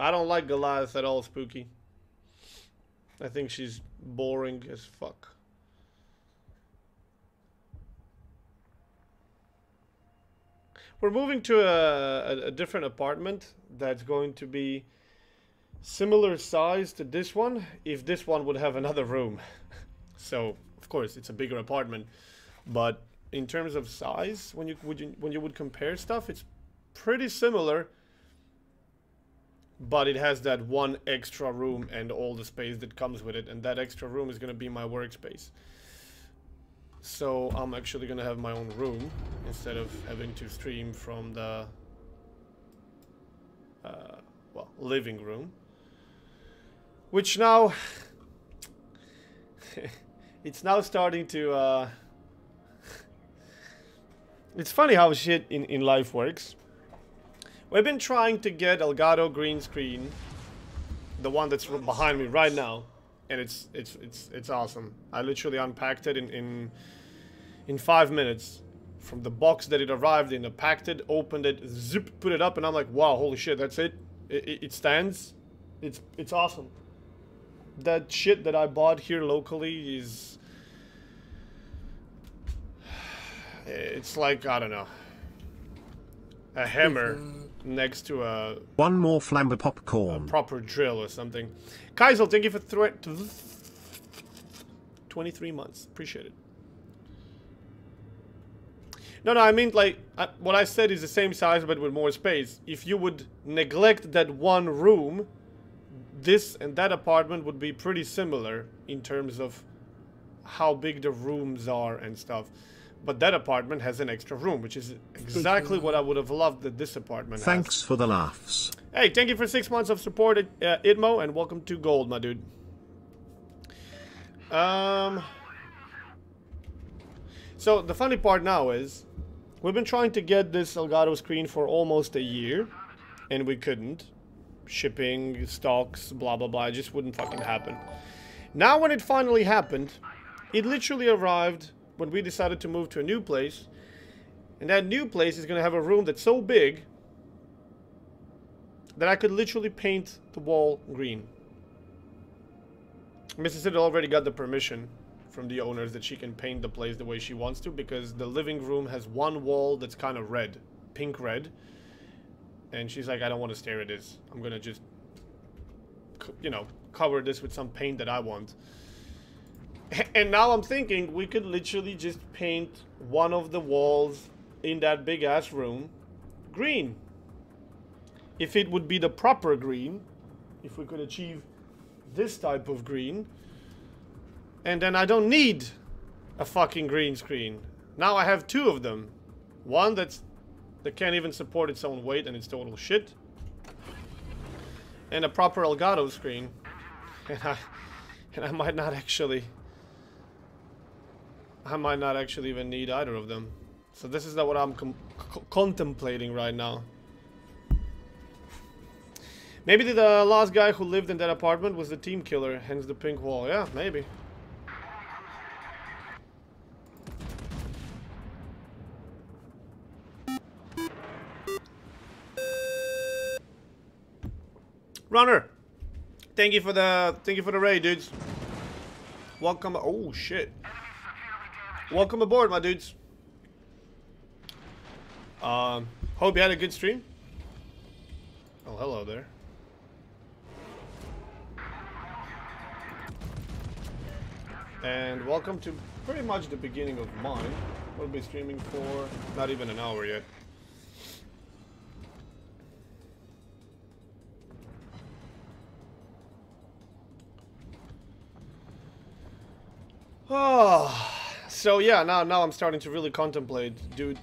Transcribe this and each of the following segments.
I don't like Goliath at all, Spooky. I think she's boring as fuck. We're moving to a, a, a different apartment that's going to be similar size to this one if this one would have another room. so, of course, it's a bigger apartment, but in terms of size, when you would you, when you would compare stuff, it's pretty similar. But it has that one extra room and all the space that comes with it, and that extra room is gonna be my workspace. So I'm actually gonna have my own room instead of having to stream from the uh, well living room, which now it's now starting to. Uh, it's funny how shit in in life works. We've been trying to get Elgato green screen, the one that's behind me right now, and it's it's it's it's awesome. I literally unpacked it in in in five minutes from the box that it arrived in. I packed it, opened it, zip, put it up, and I'm like, wow, holy shit, that's it. It, it, it stands. It's it's awesome. That shit that I bought here locally is. It's like I don't know. A hammer uh, next to a One more flamber popcorn. proper drill or something. Kaisel, thank you for thre- 23 months. Appreciate it. No, no, I mean, like, I, what I said is the same size but with more space. If you would neglect that one room, this and that apartment would be pretty similar in terms of how big the rooms are and stuff. But that apartment has an extra room, which is exactly what I would have loved that this apartment has. Thanks for the laughs. Hey, thank you for six months of support, uh, Idmo, and welcome to Gold, my dude. Um. So the funny part now is, we've been trying to get this Elgato screen for almost a year, and we couldn't. Shipping, stocks, blah blah blah, it just wouldn't fucking happen. Now when it finally happened, it literally arrived when we decided to move to a new place, and that new place is gonna have a room that's so big that I could literally paint the wall green. Mrs. Siddle already got the permission from the owners that she can paint the place the way she wants to because the living room has one wall that's kind of red, pink red. And she's like, I don't want to stare at this. I'm gonna just, you know, cover this with some paint that I want. And now I'm thinking we could literally just paint one of the walls in that big ass room green if it would be the proper green, if we could achieve this type of green, and then I don't need a fucking green screen. Now I have two of them. One that's that can't even support its own weight and it's total shit. And a proper Elgato screen. And I and I might not actually I might not actually even need either of them. So this is not what I'm contemplating right now. Maybe the last guy who lived in that apartment was the team killer, hence the pink wall. Yeah, maybe. Runner, thank you for the thank you for the raid, dudes. Welcome. Oh shit. Welcome aboard, my dudes. Um, hope you had a good stream. Oh, hello there. And welcome to pretty much the beginning of mine. We'll be streaming for not even an hour yet. Oh, so yeah, now now I'm starting to really contemplate. Do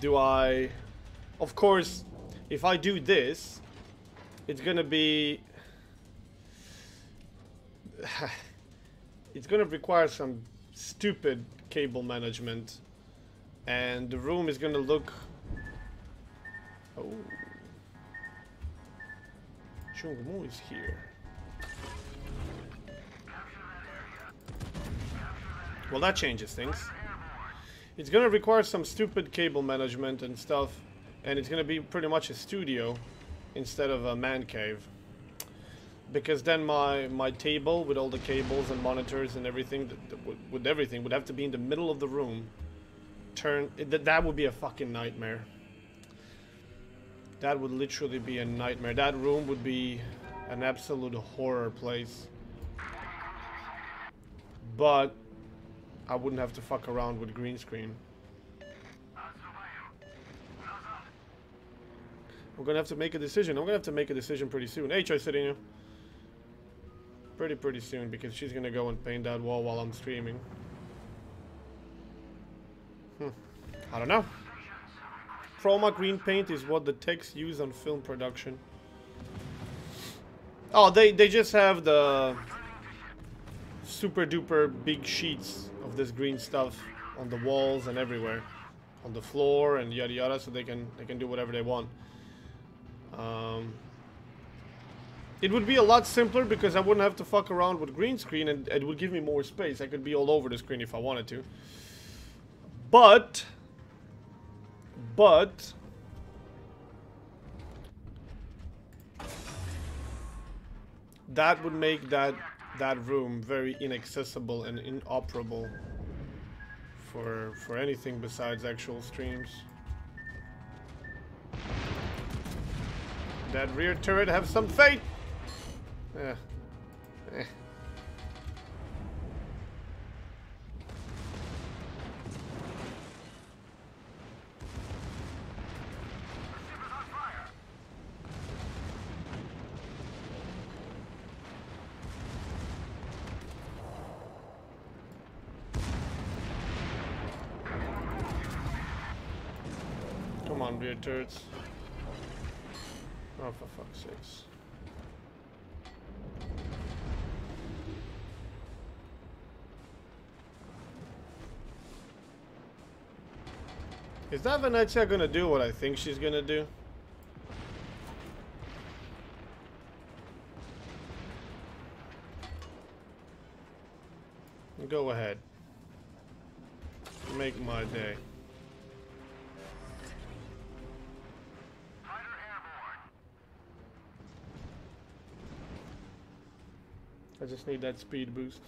do I? Of course, if I do this, it's gonna be. it's gonna require some stupid cable management, and the room is gonna look. Oh. Chungmu is here. Well, that changes things. It's gonna require some stupid cable management and stuff, and it's gonna be pretty much a studio instead of a man cave. because then my my table with all the cables and monitors and everything th- th- with, with everything would have to be in the middle of the room turn that that would be a fucking nightmare that would literally be a nightmare that room would be an absolute horror place but I wouldn't have to fuck around with green screen I'm gonna have to make a decision. I'm gonna have to make a decision pretty soon. Hey, you. Pretty, pretty soon because she's gonna go and paint that wall while I'm streaming. Hmm. I don't know. Chroma green paint is what the techs use on film production. Oh, they, they just have the super duper big sheets of this green stuff on the walls and everywhere. On the floor and yada yada so they can they can do whatever they want. Um, it would be a lot simpler because I wouldn't have to fuck around with green screen and it would give me more space. I could be all over the screen if I wanted to. But, but, that would make that that room very inaccessible and inoperable for for anything besides actual streams. That rear turret have some fate. Yeah. Eh. On, rear turrets. Oh, for fuck's sakes. Is that Venezia gonna do what I think she's gonna do? Go ahead. Make my day. I just need that speed boost.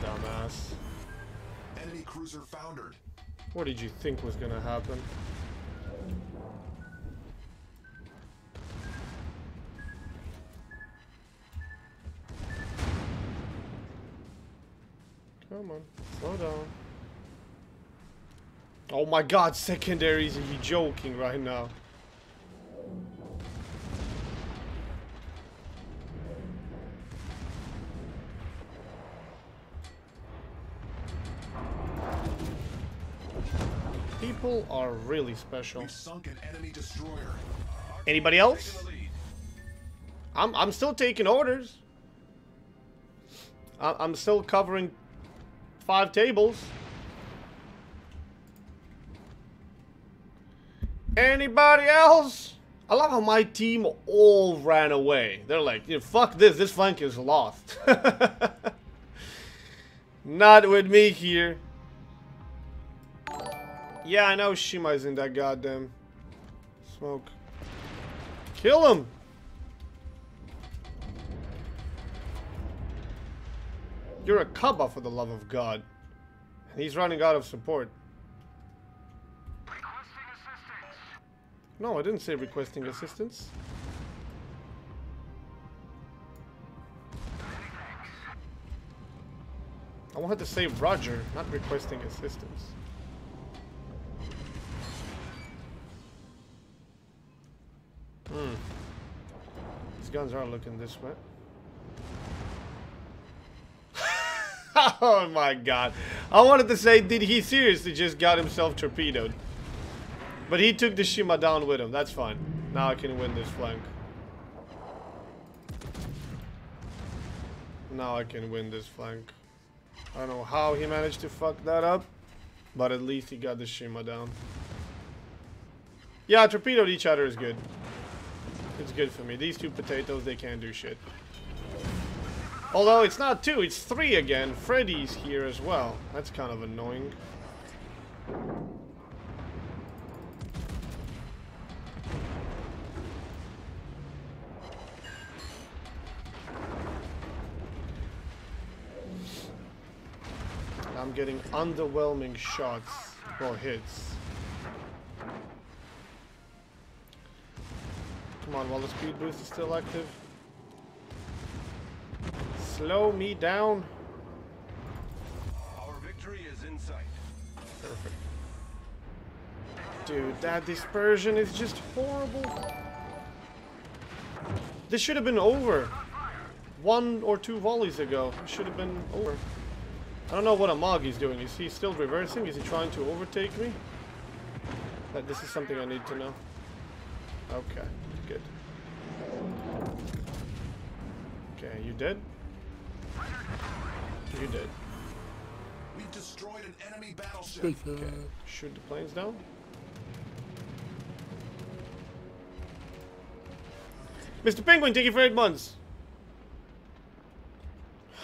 Dumbass. Enemy cruiser foundered. What did you think was gonna happen? Come on, slow down. Oh my god, secondaries, are you joking right now? People are really special. Sunk an enemy destroyer. Anybody else? Taking the lead. I'm I'm still taking orders. I, I'm still covering five tables. Anybody else? I love how my team all ran away. They're like, "Yeah, fuck this, this flank is lost. Not with me here. Yeah, I know Shima's in that goddamn smoke. Kill him! You're a Kaba for the love of God. And he's running out of support. No, I didn't say requesting assistance. I wanted to say Roger, not requesting assistance. Hmm. These guns are looking this way. oh my god. I wanted to say, did he seriously just got himself torpedoed? But he took the Shima down with him. That's fine. Now I can win this flank. Now I can win this flank. I don't know how he managed to fuck that up. But at least he got the Shima down. Yeah, torpedoed each other is good. It's good for me. These two potatoes, they can't do shit. Although it's not two, it's three again. Freddy's here as well. That's kind of annoying. I'm getting underwhelming shots or hits. Come on, while the speed boost is still active. Slow me down. Our victory is in sight. Perfect. Dude, that dispersion is just horrible. This should have been over. One or two volleys ago. It should have been over. I don't know what Amagi's doing. Is he still reversing? Is he trying to overtake me? That this is something I need to know. Okay, good. Okay, you dead? You dead. We've destroyed an enemy battleship. Okay, shoot the planes down. Mr. Penguin, thank you for eight months.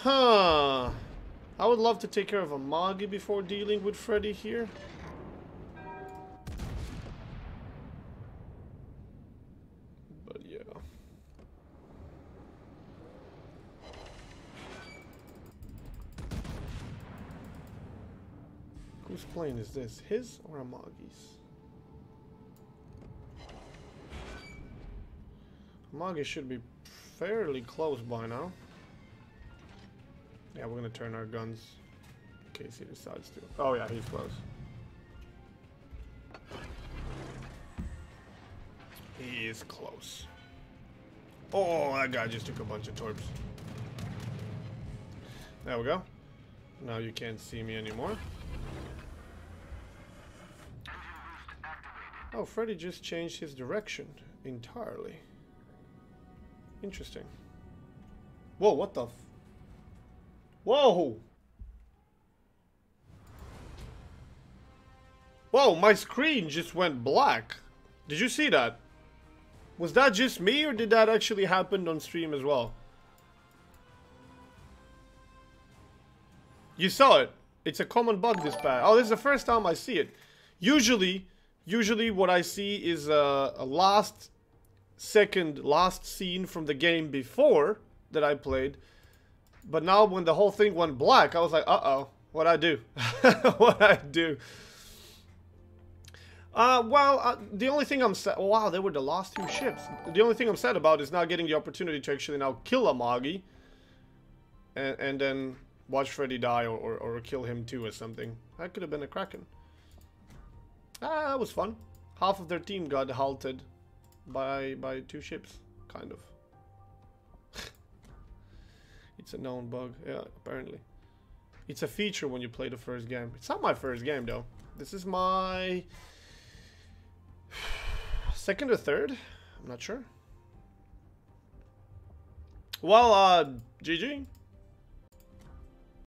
Huh. I would love to take care of a Amagi before dealing with Freddy here. But yeah. Whose plane is this? His or Amagi's? Amagi should be fairly close by now. Yeah, we're gonna turn our guns in case he decides to. Oh yeah, he's close. He is close. Oh, that guy just took a bunch of torps. There we go. Now you can't see me anymore. Oh, Freddy just changed his direction entirely. Interesting. Whoa, what the Whoa! Whoa, my screen just went black. Did you see that? Was that just me or did that actually happen on stream as well? You saw it. It's a common bug this bad. Oh, this is the first time I see it. Usually, usually what I see is a, a last second, last scene from the game before that I played. But now when the whole thing went black, I was like, uh-oh, what I do? what I do? Uh, well, uh, the only thing I'm sad... Wow, they were the last two ships. The only thing I'm sad about is not getting the opportunity to actually now kill Amagi. And, and then watch Freddy die or, or, or kill him too or something. That could have been a Kraken. Ah, that was fun. Half of their team got halted by by two ships, kind of. it's a known bug, yeah, apparently. It's a feature when you play the first game. It's not my first game though. This is my second or third. I'm not sure. Well, uh, GG.